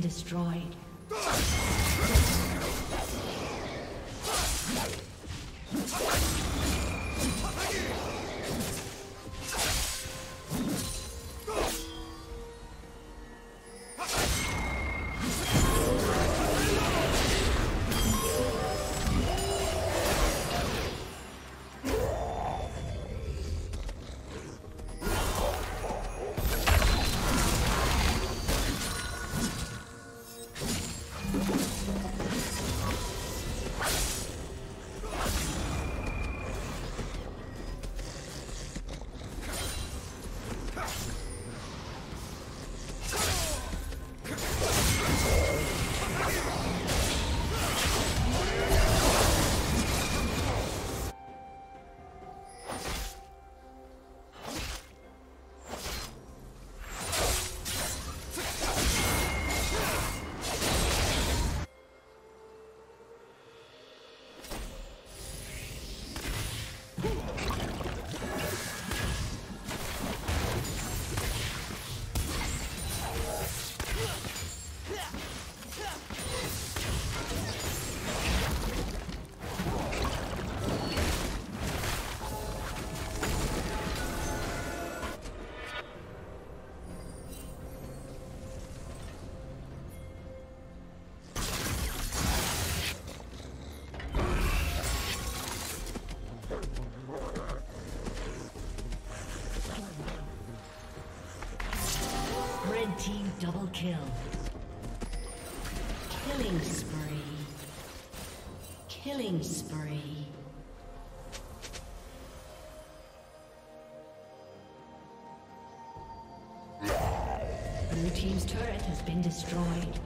Destroyed. Kill. Killing spree. Killing spree. Blue Team's turret has been destroyed.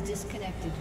Disconnected.